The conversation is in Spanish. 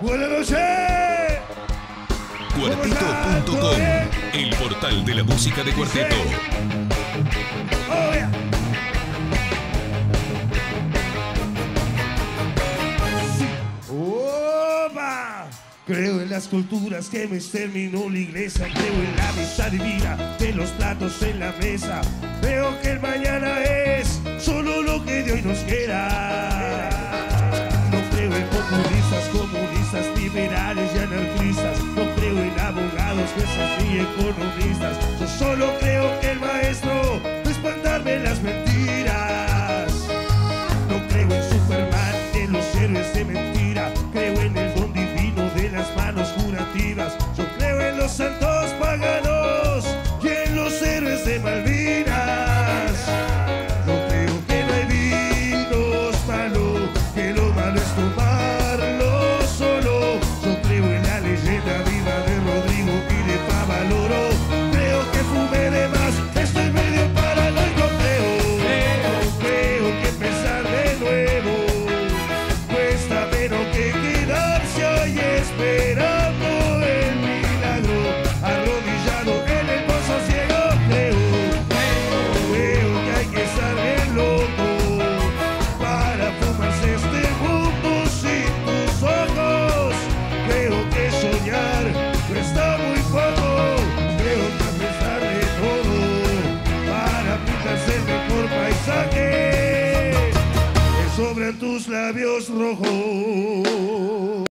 Buenas noches. Cuarteto.com, el portal de la música de cuarteto. Oh, creo en las culturas que me exterminó la iglesia, creo en la amistad divina de los platos en la mesa. Veo que el mañana es solo lo que de hoy nos queda. y economistas Esperando el milagro, arrodillado en el pozo ciego, creo. Veo que hay que estar loco, para fumarse este juntos y tus ojos. Veo que soñar no está muy poco, veo que aprestar de todo, para pintarse el mejor paisaje que sobran tus labios rojos.